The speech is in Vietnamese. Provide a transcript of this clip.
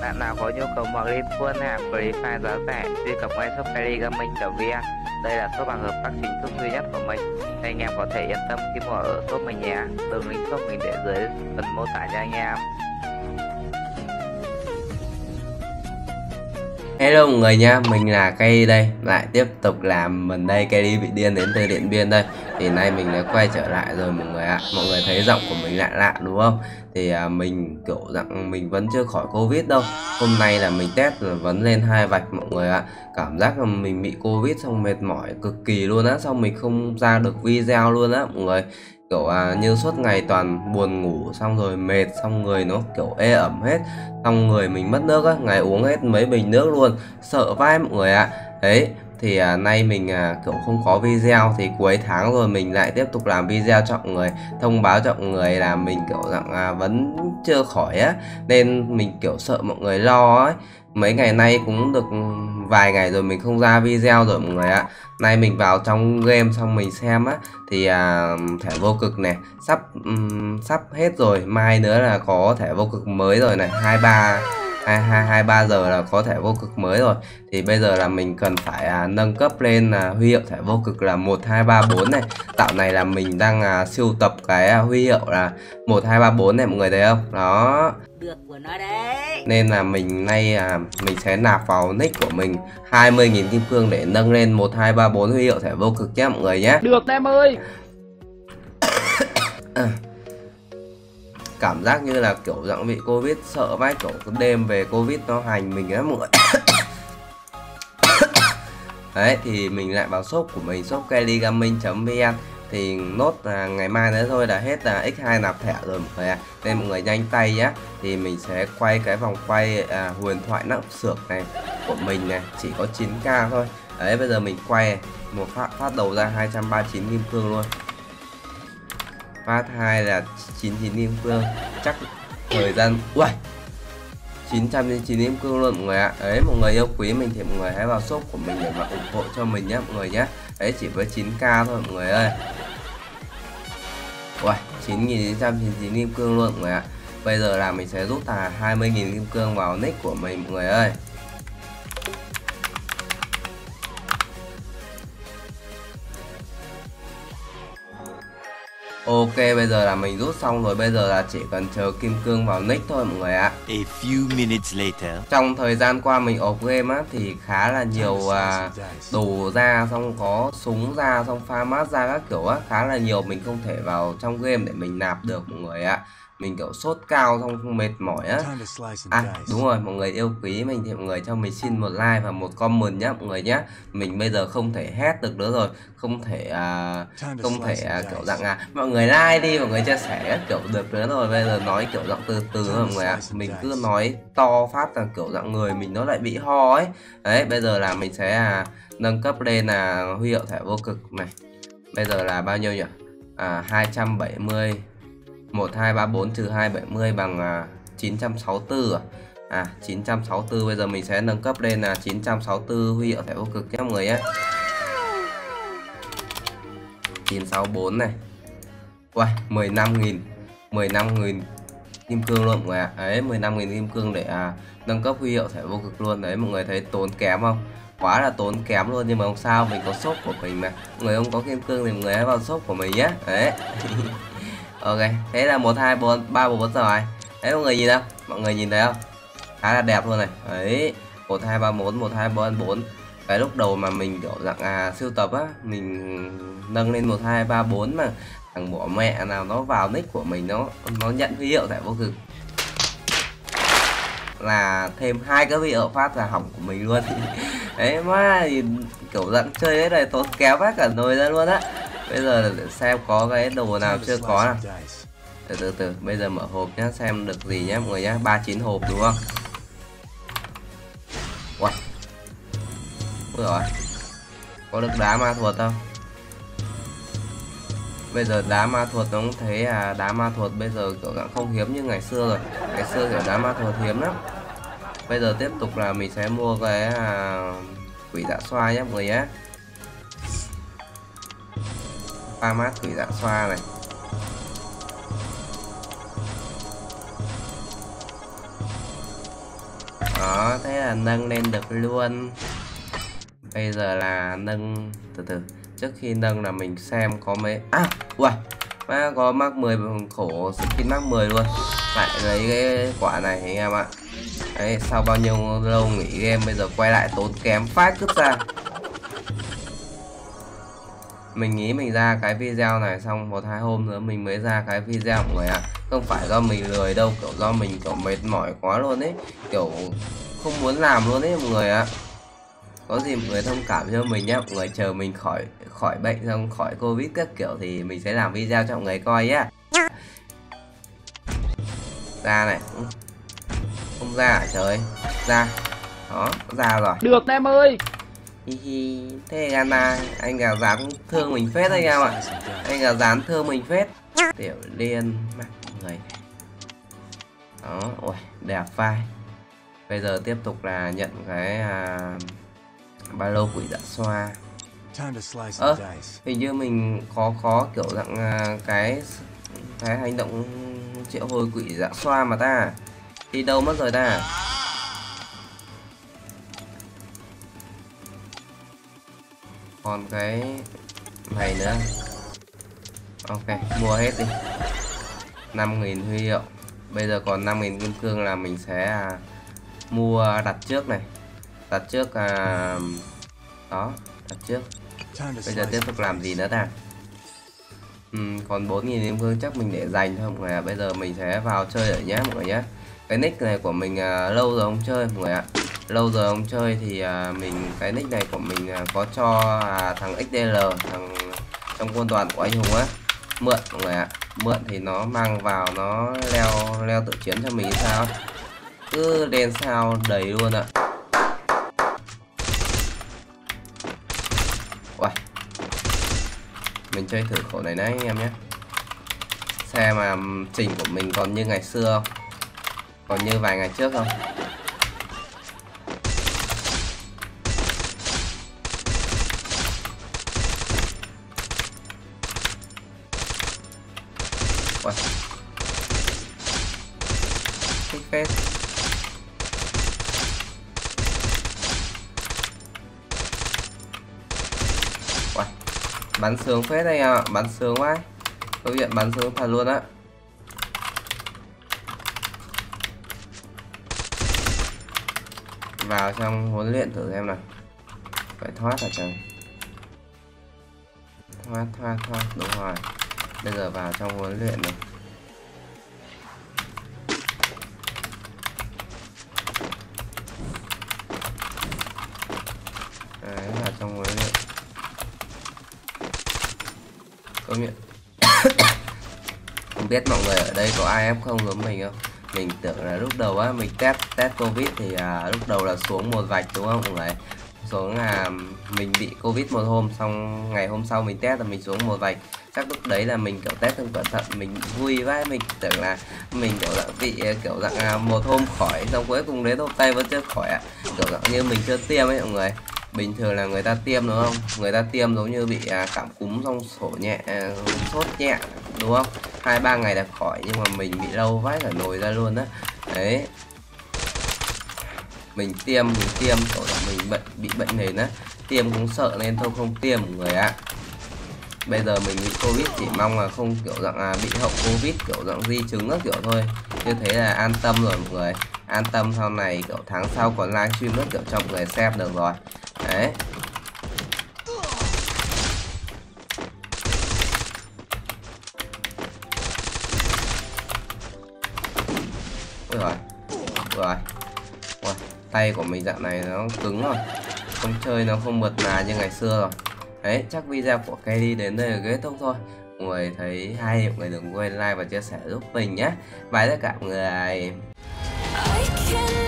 Bạn nào có nhu cầu mở game quân hay free fire giá rẻ, truy cập ngay shop vn Đây là shop hàng hợp tác chính thức duy nhất của mình. Anh em có thể yên tâm khi mua ở shop mình nhé. Đường link shop mình để dưới phần mô tả nha anh em. Hello mọi người nha, mình là cây đây. Lại tiếp tục làm mình đây, cây đi bị điên đến từ Điện Biên đây. Thì nay mình đã quay trở lại rồi mọi người ạ. Mọi người thấy giọng của mình lạ lạ đúng không? Thì à, mình kiểu rằng mình vẫn chưa khỏi Covid đâu. Hôm nay là mình test là vẫn lên hai vạch mọi người ạ. Cảm giác là mình bị Covid xong mệt mỏi cực kỳ luôn á Xong mình không ra được video luôn á mọi người kiểu à, như suốt ngày toàn buồn ngủ xong rồi mệt xong người nó kiểu ê ẩm hết. Xong người mình mất nước á ngày uống hết mấy bình nước luôn. Sợ vai mọi người ạ. Đấy thì à, nay mình à, kiểu không có video thì cuối tháng rồi mình lại tiếp tục làm video cho mọi người thông báo cho mọi người là mình kiểu rằng à, vẫn chưa khỏi á. Nên mình kiểu sợ mọi người lo ấy. Mấy ngày nay cũng được ừ, vài ngày rồi mình không ra video rồi mọi người ạ. Nay mình vào trong game xong mình xem á thì à, thẻ vô cực này sắp um, sắp hết rồi. Mai nữa là có thẻ vô cực mới rồi này hai ba hai hai hai ba giờ là có thẻ vô cực mới rồi. Thì bây giờ là mình cần phải à, nâng cấp lên là huy hiệu thẻ vô cực là một hai ba bốn này. Tạo này là mình đang à, siêu tập cái à, huy hiệu là một hai ba bốn này mọi người thấy không? Đó. Được của nó đấy. Nên là mình nay à, mình sẽ nạp vào nick của mình 20.000 kim cương để nâng lên 1234 huy hiệu thẻ vô cực nhé mọi người nhé được em ơi cảm giác như là kiểu dạng bị covid sợ vãi kiểu đêm về covid nó hành mình á mọi đấy thì mình lại vào shop của mình shop kellygaming.vn thì nốt là ngày mai nữa thôi là hết là x2 nạp thẻ rồi mọi người à. nên mọi người nhanh tay nhé thì mình sẽ quay cái vòng quay à, huyền thoại nắp sược này của mình này chỉ có 9k thôi. Đấy bây giờ mình quay một phát phát đầu ra 239 kim cương luôn phát 2 là 99 kim cương. Chắc thời gian Uầy! 999 kim cương luôn mọi người ạ. Đấy, mọi người yêu quý mình thì mọi người hãy vào shop của mình để mà ủng hộ cho mình nhé mọi người nhé. Đấy, chỉ với 9k thôi mọi người ơi. Uầy 9999 kim cương luôn mọi người ạ. Bây giờ là mình sẽ rút thà 20.000 kim cương vào nick của mình mọi người ơi. Ok bây giờ là mình rút xong rồi bây giờ là chỉ cần chờ kim cương vào nick thôi mọi người ạ. A few minutes later. Trong thời gian qua mình off game á thì khá là nhiều à, đồ ra xong có súng ra xong pha mát ra các kiểu á khá là nhiều mình không thể vào trong game để mình nạp được mọi người ạ mình kiểu sốt cao xong mệt mỏi á. À đúng rồi mọi người yêu quý mình thì mọi người cho mình xin một like và một comment nhé mọi người nhé mình bây giờ không thể hét được nữa rồi không thể uh, không thể uh, kiểu dạng à mọi người like đi mọi người chia sẻ kiểu được nữa rồi bây giờ nói kiểu dạng từ từ thôi mọi người ạ. mình cứ nói to phát là kiểu dạng người mình nó lại bị ho ấy. Đấy bây giờ là mình sẽ à, nâng cấp lên là huy hiệu thẻ vô cực này. Bây giờ là bao nhiêu nhỉ? À 270 1234 trừ 270 bằng à, 964 à? À 964 bây giờ mình sẽ nâng cấp lên là 964 huy hiệu thẻ vô cực nhé mọi người nhé. 964 này. Uầy 15.000 15.000 kim cương luôn mọi người ạ. À. Đấy 15.000 kim cương để à, nâng cấp huy hiệu thẻ vô cực luôn. Đấy mọi người thấy tốn kém không? Quá là tốn kém luôn nhưng mà không sao mình có shop của mình mà. Người không có kim cương thì mọi người hãy vào shop của mình nhé. Đấy. ok, thế là một, hai, bốn, ba, bốn rồi. Đấy, mọi người nhìn đâu? mọi người nhìn thấy không? Khá là đẹp luôn này. Đấy, một, hai, ba, bốn, một, hai, bốn bốn. Cái lúc đầu mà mình, kiểu, dạng à siêu tập á, mình nâng lên một, hai, ba, bốn mà thằng bỏ mẹ nào nó vào nick của mình, nó nó nhận huy hiệu tại vô cực. Là thêm hai cái huy hiệu phát là hỏng của mình luôn. Đấy mà kiểu, dạng chơi đấy này tốn kéo phát cả nồi ra luôn á bây giờ xem có cái đồ nào chưa có nào. từ từ từ bây giờ mở hộp nhá xem được gì nhá mọi người nhá 39 hộp đúng không? Wow. Ôi rồi có được đá ma thuật không? Bây giờ đá ma thuật nó cũng thấy à đá ma thuật bây giờ kiểu dạng không hiếm như ngày xưa rồi. Ngày xưa kiểu đá ma thuật hiếm lắm. Bây giờ tiếp tục là mình sẽ mua cái à, quỷ dạ xoa nhé mọi người nhé pha mát thủy dạng xoa này. Đó, thế là nâng lên được luôn. Bây giờ là nâng, từ từ, trước khi nâng là mình xem có mấy à ui, má có mắc 10 khổ skin mắc 10 luôn. Lại lấy cái quả này anh em ạ. Đấy, sau bao nhiêu lâu nghỉ game, bây giờ quay lại tốn kém phát cướp ra mình nghĩ mình ra cái video này xong một hai hôm nữa mình mới ra cái video mọi người ạ không phải do mình lười đâu, kiểu do mình, kiểu, mệt mỏi quá luôn ấy. Kiểu không muốn làm luôn ấy, mọi người ạ. Có gì mọi người thông cảm cho mình nhé mọi người chờ mình khỏi khỏi bệnh xong, khỏi covid các kiểu thì mình sẽ làm video cho mọi người coi nhé ra này. Không ra à trời ra. Đó, ra rồi. Được, em ơi hi hi. Thế Gana anh gà dán thương mình phết anh em ạ. Anh gà dán thương mình phết. Tiểu liên mặt người. Đó ôi đẹp vai. Bây giờ tiếp tục là nhận cái à, ba lô quỷ dạ xoa. Ơ à, hình như mình khó khó kiểu dạng à, cái cái hành động triệu hồi quỷ dạ xoa mà ta. Đi đâu mất rồi ta còn cái này nữa. Ok mua hết đi. 5.000 huy hiệu. Bây giờ còn 5.000 kim cương là mình sẽ à, mua đặt trước này. Đặt trước à, đó đặt trước. Bây giờ tiếp tục làm gì nữa ta? Ừ, còn 4.000 kim cương chắc mình để dành thôi mọi người ạ. Bây giờ mình sẽ vào chơi ở nhé mọi người nhé. Cái nick này của mình à, lâu rồi không chơi mọi người ạ. à lâu rồi không chơi thì à, mình cái nick này của mình à, có cho à, thằng XDL thằng trong quân đoàn của anh Hùng á. Mượn mọi người ạ. Mượn thì nó mang vào nó leo leo tự chiến cho mình sao? Cứ đen sao đầy luôn ạ. Uầy. mình chơi thử khẩu này đấy anh em nhé. Xem mà chỉnh của mình còn như ngày xưa không? Còn như vài ngày trước không? Uầy. bắn sướng phết đây à bắn sướng quá. Câu chuyện bắn sướng thật luôn á. Vào trong huấn luyện thử xem nào. Phải thoát hả trời thoát thoát thoát, đúng rồi. Bây giờ vào trong huấn luyện này đấy vào trong huấn luyện công nhận không biết mọi người ở đây có ai f không giống mình không? Mình tưởng là lúc đầu á mình test test covid thì à, lúc đầu là xuống một vạch đúng không? Mọi người xuống là mình bị covid một hôm xong ngày hôm sau mình test là mình xuống một vạch chắc lúc đấy là mình kiểu test không cẩn thận mình vui vãi mình tưởng là mình kiểu dạng bị à, kiểu dạng à, một hôm khỏi xong cuối cùng đến hôm tay vẫn chưa khỏi ạ. Kiểu dạng như mình chưa tiêm ấy mọi người bình thường là người ta tiêm đúng không? Người ta tiêm giống như bị à, cảm cúm xong sổ nhẹ à, sốt nhẹ đúng không? Hai ba ngày là khỏi nhưng mà mình bị lâu vãi cả nồi ra luôn á. Đấy. Mình tiêm mình tiêm kiểu là mình bệnh bị bệnh nền á. Tiêm cũng sợ nên thôi không tiêm người ạ. Bây giờ mình bị covid chỉ mong là không kiểu dạng là bị hậu covid kiểu dạng di chứng các kiểu thôi. Như thế là an tâm rồi mọi người. An tâm sau này kiểu tháng sau còn livestream rất kiểu cho mọi người xem được rồi đấy ôi rồi rồi tay của mình dạo này nó cứng rồi. Không chơi nó không mượt mà như ngày xưa rồi. Đấy, chắc video của Kelly đến đây là kết thúc thôi. Mọi người thấy hay mọi người đừng quên like và chia sẻ giúp mình nhé. Bye tất cả mọi người. I can